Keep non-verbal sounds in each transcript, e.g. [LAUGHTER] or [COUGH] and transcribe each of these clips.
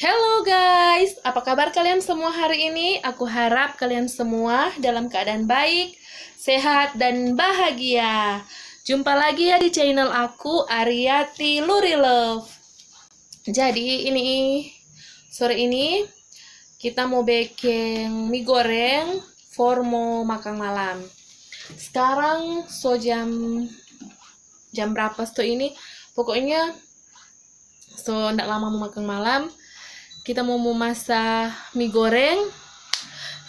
Hello guys, apa kabar kalian semua hari ini? Aku harap kalian semua dalam keadaan baik, sehat, dan bahagia. Jumpa lagi ya di channel aku, Ariati Luri Love. Jadi ini sore ini kita mau bikin mie goreng for mau makan malam. Sekarang so jam jam berapa tuh ini? Pokoknya so ndak lama mau makan malam kita mau memasak mie goreng.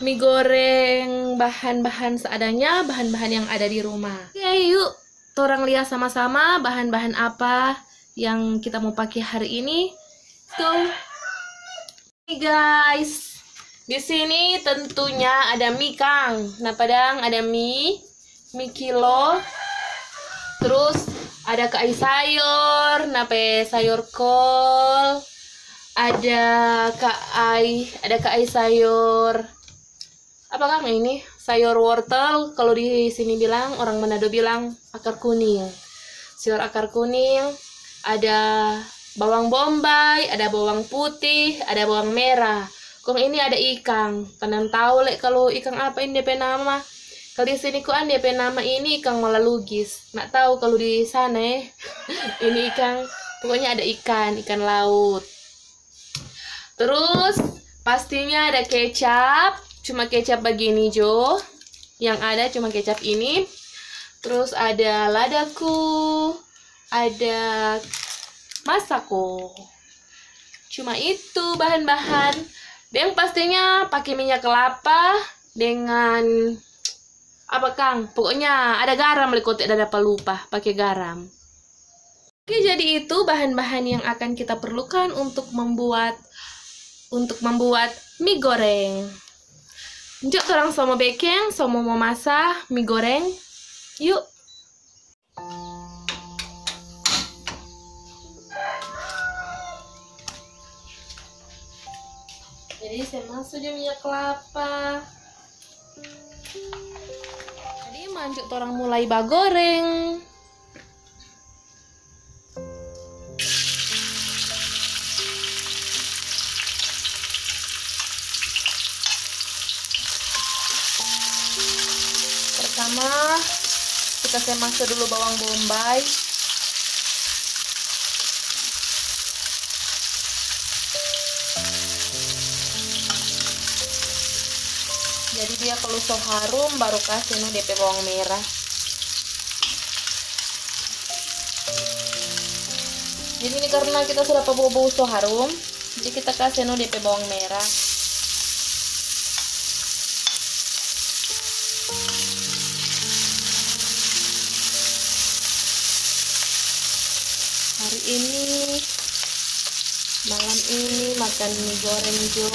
Mie goreng bahan-bahan seadanya bahan-bahan yang ada di rumah. Oke yuk. Orang lihat sama-sama bahan-bahan apa yang kita mau pakai hari ini. So nih guys. Di sini tentunya ada mie kang. Nah padang ada mie mie kilo. Terus ada kai sayur nape sayur kol ada kai ada kai sayur. Apa kang ini? Sayur wortel kalau di sini bilang orang Manado bilang akar kuning. Sayur akar kuning ada bawang bombay ada bawang putih ada bawang merah. Kong ini ada ikan. Kalian tahu lek kalau ikan apa ini DP nama? Kalau di sini kok DP nama ini ikan malalugis nggak tahu kalau di sana eh? [LAUGHS] Ini ikan pokoknya ada ikan ikan laut Terus pastinya ada kecap, cuma kecap begini Jo. Yang ada cuma kecap ini. Terus ada ladaku, ada masako. Cuma itu bahan-bahan. Dan pastinya pakai minyak kelapa dengan apa Kang? Pokoknya ada garam lekotek ada apa lupa pakai garam. Oke, jadi itu bahan-bahan yang akan kita perlukan untuk membuat untuk membuat mie goreng. Yuk orang sama baking, sama mau masak mie goreng. Yuk. Jadi saya masuk minyak kelapa. Jadi manjuk orang mulai bagoreng. Pertama kita saya masak dulu bawang bombay. Jadi dia so harum baru kasih no DP bawang merah. Jadi ini karena kita sudah bau-bau so harum jadi kita kasih no DP bawang merah hari ini. Malam ini makan mie goreng Jo.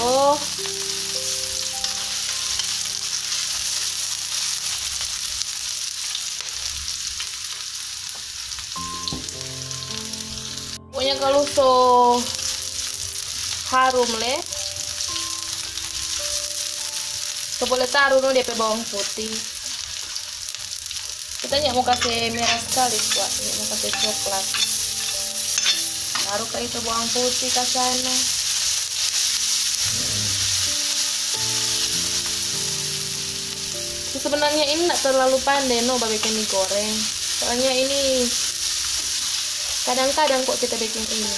Pokoknya kalau so harum le so boleh taruh no DP bawang putih. Kita nyak mau kasih merah sekali kuat nyak mau kasih coklat taruh ke itu bawang putih ke sana sebenarnya ini tidak terlalu pandai no bikin mie goreng. Soalnya ini kadang-kadang kok kita bikin ini.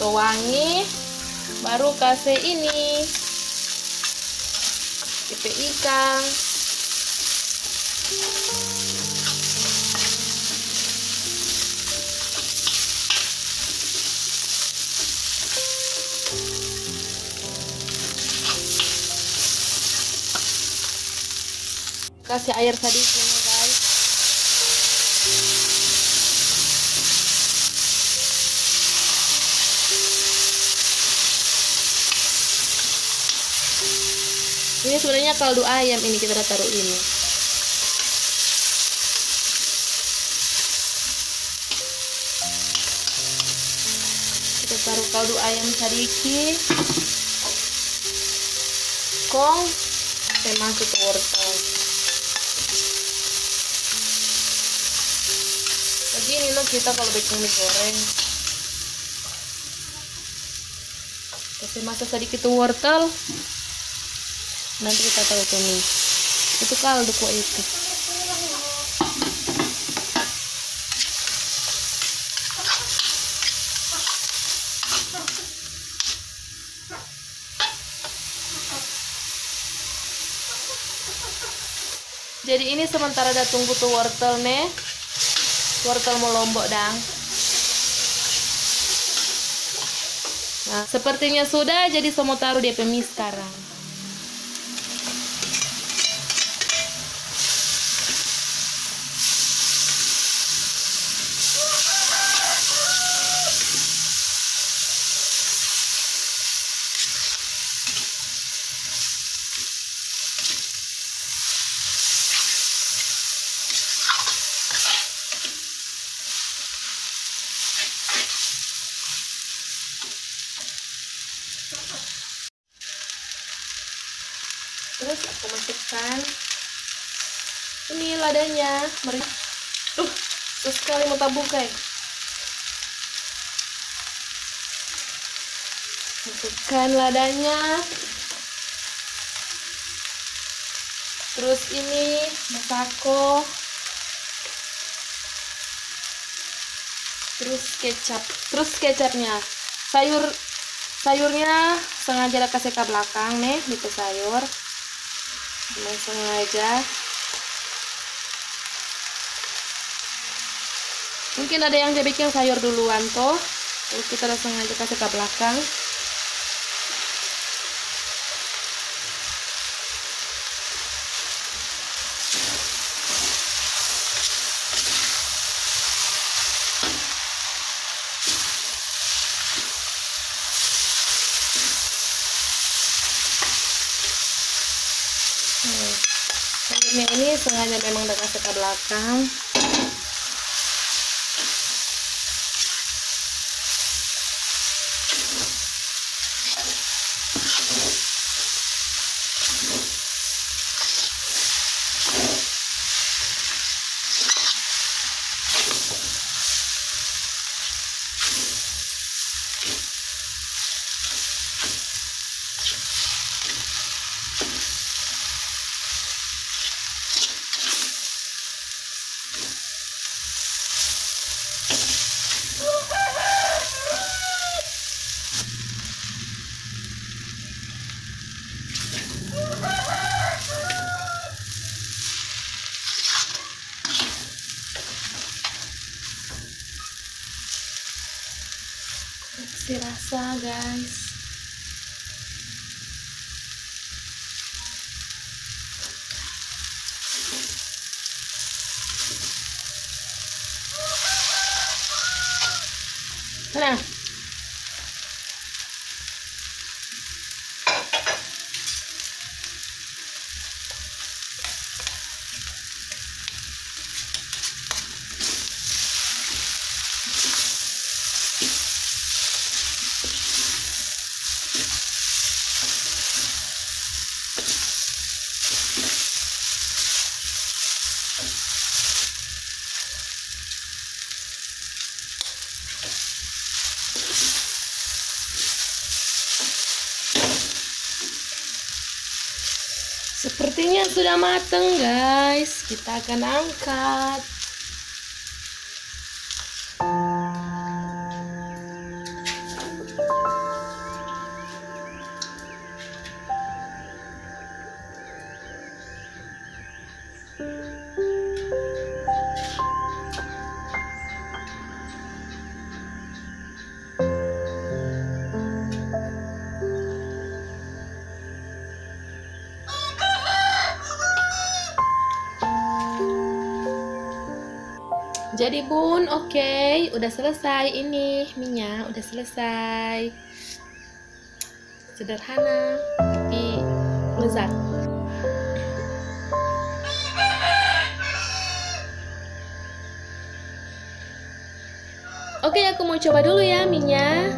So wangi baru kasih ini pipi ikan. Kasih air sedikit ini sebenarnya kaldu ayam ini kita taruh ini kita taruh kaldu ayam sedikit kong saya masuk ke wortel. Begini loh kita kalau bikin mie goreng. Kasih masak sedikit wortel nanti kita tahu mie itu kaldu kok itu. Jadi ini sementara ada tunggu tuh wortel nih. Wortel mau lombok dang. Nah sepertinya sudah jadi mau taruh di mie sekarang terus aku masukkan. Ini ladanya. Mari. Uh susah sekali mau tabung kayak masukkan ladanya. Terus ini masako. Terus kecap. Terus kecapnya. Sayur sayurnya sengaja kasih ke belakang nih di sayur langsung aja. Mungkin ada yang dia bikin sayur duluan terus kita langsung aja kasih ke belakang ini sengaja memang kasih ke belakang kasih rasa guys nah Sepertinya sudah mateng guys. Kita akan angkat. Jadi bun, oke, okay. udah selesai ini minyak, udah selesai. Sederhana, tapi lezat. Oke, aku mau coba dulu ya minyak.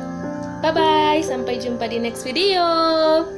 Bye bye, sampai jumpa di next video.